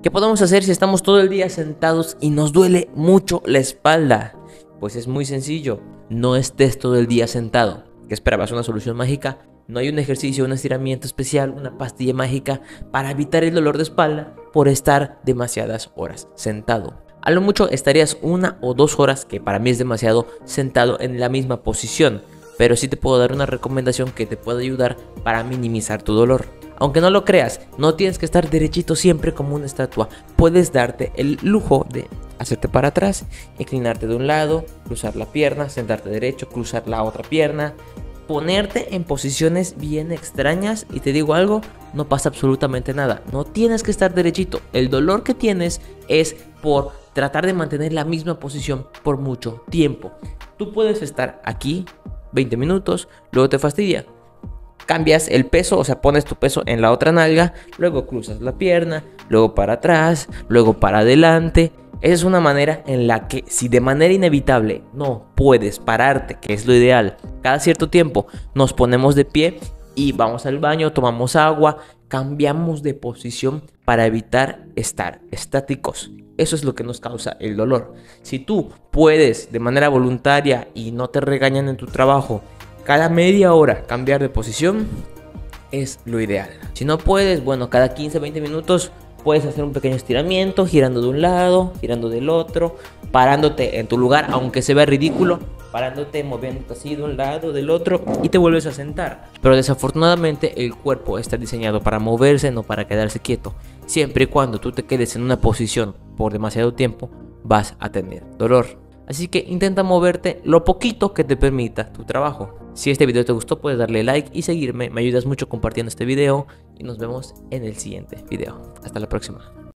¿Qué podemos hacer si estamos todo el día sentados y nos duele mucho la espalda? Pues es muy sencillo, no estés todo el día sentado. ¿Qué esperabas? ¿Una solución mágica? No hay un ejercicio, un estiramiento especial, una pastilla mágica para evitar el dolor de espalda por estar demasiadas horas sentado. A lo mucho estarías una o dos horas, que para mí es demasiado, sentado en la misma posición. Pero sí te puedo dar una recomendación que te puede ayudar para minimizar tu dolor. Aunque no lo creas, no tienes que estar derechito siempre como una estatua. Puedes darte el lujo de hacerte para atrás, inclinarte de un lado, cruzar la pierna, sentarte derecho, cruzar la otra pierna, ponerte en posiciones bien extrañas y te digo algo, no pasa absolutamente nada. No tienes que estar derechito. El dolor que tienes es por tratar de mantener la misma posición por mucho tiempo. Tú puedes estar aquí 20 minutos, luego te fastidia, cambias el peso, o sea, pones tu peso en la otra nalga, luego cruzas la pierna, luego para atrás, luego para adelante. Esa es una manera en la que si de manera inevitable no puedes pararte, que es lo ideal, cada cierto tiempo nos ponemos de pie y vamos al baño, tomamos agua, cambiamos de posición para evitar estar estáticos. Eso es lo que nos causa el dolor. Si tú puedes de manera voluntaria y no te regañan en tu trabajo cada media hora cambiar de posición es lo ideal. Si no puedes, bueno, cada 15-20 minutos puedes hacer un pequeño estiramiento, girando de un lado, girando del otro, parándote en tu lugar, aunque se vea ridículo, parándote, moviéndote así de un lado, del otro y te vuelves a sentar. Pero desafortunadamente el cuerpo está diseñado para moverse, no para quedarse quieto. Siempre y cuando tú te quedes en una posición por demasiado tiempo, vas a tener dolor. Así que intenta moverte lo poquito que te permita tu trabajo. Si este video te gustó puedes darle like y seguirme, me ayudas mucho compartiendo este video y nos vemos en el siguiente video. Hasta la próxima.